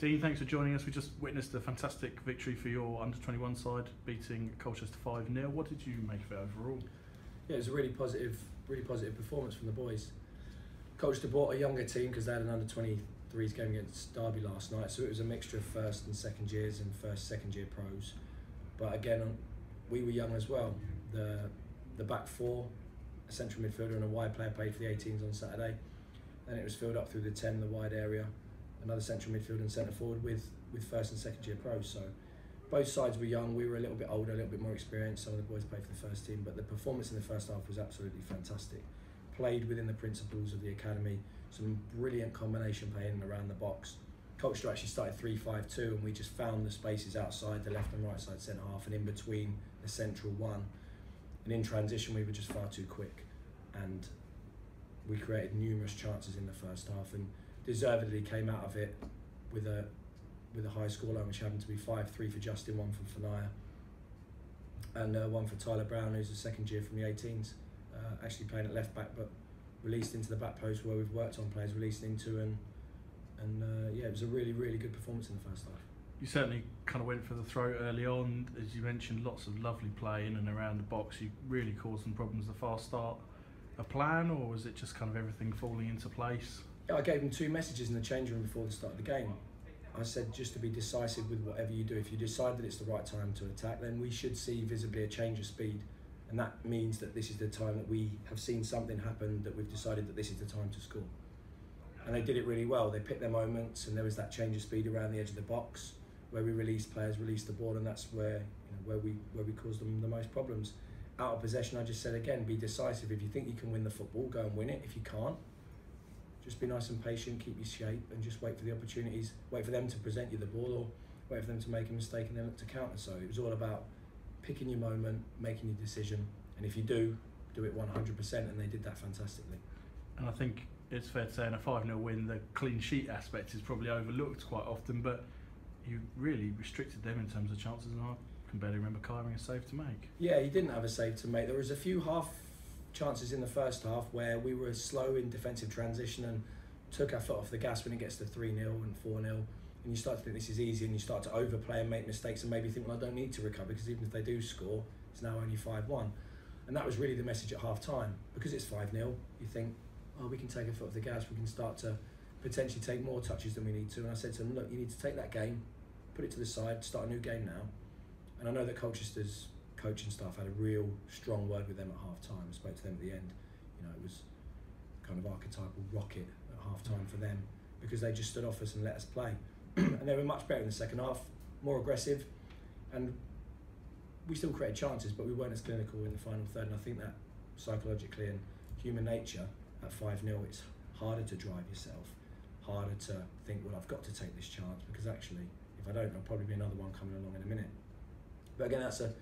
Dean, thanks for joining us. We just witnessed a fantastic victory for your under 21 side, beating Colchester 5 0. What did you make of it overall? Yeah, it was a really positive, really positive performance from the boys. Colchester brought a younger team because they had an under 23s game against Derby last night, so it was a mixture of first and second years and first, second year pros. But again, we were young as well. The the back four, a central midfielder and a wide player played for the 18s on Saturday. Then it was filled up through the 10, the wide area, another central midfielder and centre forward with, with first and second year pros. So both sides were young. We were a little bit older, a little bit more experienced. Some of the boys played for the first team, but the performance in the first half was absolutely fantastic. Played within the principles of the academy, some brilliant combination play in and around the box. Colchester actually started 3 5 2, and we just found the spaces outside the left and right side centre half and in between the central one. And in transition, we were just far too quick. And we created numerous chances in the first half and deservedly came out of it with a with a high scoreline, which happened to be 5 3 for Justin, one for Fanaya, and uh, one for Tyler Brown, who's a second year from the 18s, uh, actually playing at left back, but released into the back post where we've worked on players released into and and uh, yeah, it was a really, really good performance in the first half. You certainly kind of went for the throat early on, as you mentioned. Lots of lovely play in and around the box. You really caused some problems. The fast start, a plan, or was it just kind of everything falling into place? I gave them two messages in the change room before the start of the game. I said just to be decisive with whatever you do. If you decide that it's the right time to attack, then we should see visibly a change of speed. And that means that this is the time that we have seen something happen that we've decided that this is the time to score and they did it really well. They picked their moments, and there was that change of speed around the edge of the box where we released players, released the ball, and that's where you know, where we where we caused them the most problems. Out of possession, I just said again, be decisive. If you think you can win the football, go and win it. If you can't, just be nice and patient, keep your shape, and just wait for the opportunities. Wait for them to present you the ball, or wait for them to make a mistake and then to counter. So it was all about picking your moment, making your decision, and if you do, do it 100%. And they did that fantastically. And I think it's fair to say in a 5 0 win, the clean sheet aspect is probably overlooked quite often, but you really restricted them in terms of chances, and I can barely remember having a save to make. Yeah, he didn't have a save to make. There was a few half chances in the first half where we were slow in defensive transition and took our foot off the gas when it gets to 3 0 and 4 0. And you start to think this is easy and you start to overplay and make mistakes and maybe think, well, I don't need to recover because even if they do score, it's now only 5 1. And that was really the message at half time. Because it's 5 0, you think, oh, we can take a foot off the gas, we can start to potentially take more touches than we need to. And I said to them, look, you need to take that game, put it to the side, start a new game now. And I know that Colchester's coaching staff had a real strong word with them at half time. Spoke to them at the end. You know, it was kind of archetypal rocket at half time for them because they just stood off us and let us play. and they were much better in the second half, more aggressive, and we still created chances, but we weren't as clinical in the final third. And I think that psychologically and human nature at 5 0, it's harder to drive yourself, harder to think, well, I've got to take this chance because actually, if I don't, there'll probably be another one coming along in a minute. But again, that's a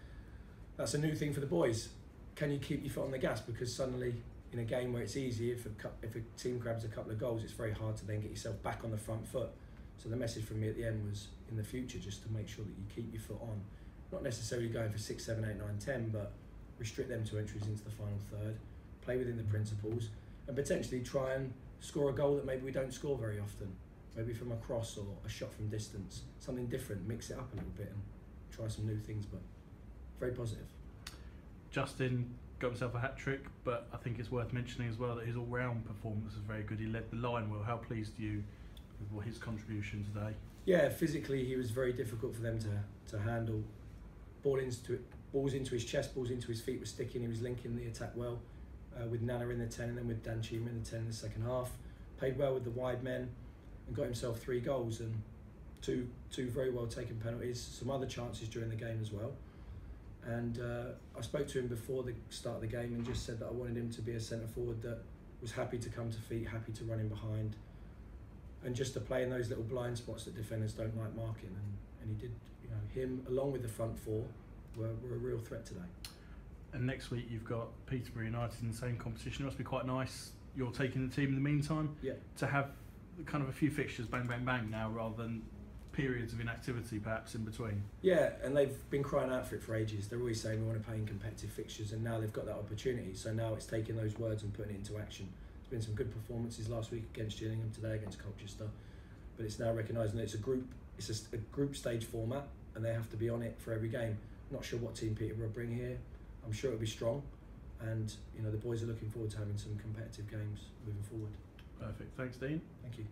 that's a new thing for the boys. Can you keep your foot on the gas? Because suddenly, in a game where it's easy, if a, if a team grabs a couple of goals, it's very hard to then get yourself back on the front foot. So the message from me at the end was, in the future, just to make sure that you keep your foot on. Not necessarily going for six, seven, eight, nine, ten, but restrict them to entries into the final third, play within the principles, and potentially try and score a goal that maybe we don't score very often. Maybe from a cross or a shot from distance. Something different, mix it up a little bit and try some new things, but very positive. Justin got himself a hat trick, but I think it's worth mentioning as well that his all round performance was very good. He led the line well. How pleased are you with his contribution today? Yeah, physically he was very difficult for them to, to handle. Ball into it, balls into his chest, balls into his feet were sticking. He was linking the attack well uh, with Nana in the 10 and then with Dan Chima in the 10 in the second half. Played well with the wide men and got himself three goals and two two very well taken penalties, some other chances during the game as well. And uh, I spoke to him before the start of the game and just said that I wanted him to be a centre forward that was happy to come to feet, happy to run in behind, and just to play in those little blind spots that defenders don't like marking. And, and he did, you know, him along with the front four were, were a real threat today and next week you've got Peterborough United in the same competition. It must be quite nice. You're taking the team in the meantime. Yeah. To have kind of a few fixtures, bang, bang, bang, now rather than periods of inactivity perhaps in between. Yeah, and they've been crying out for it for ages. They're always saying we want to play in competitive fixtures, and now they've got that opportunity. So now it's taking those words and putting it into action. There's been some good performances last week against Gillingham, today against Colchester. but it's now recognising that it's a group it's a group stage format and they have to be on it for every game. Not sure what team Peterborough bring here. I'm sure it'll be strong, and you know the boys are looking forward to having some competitive games moving forward. Perfect. Thanks, Dean. Thank you.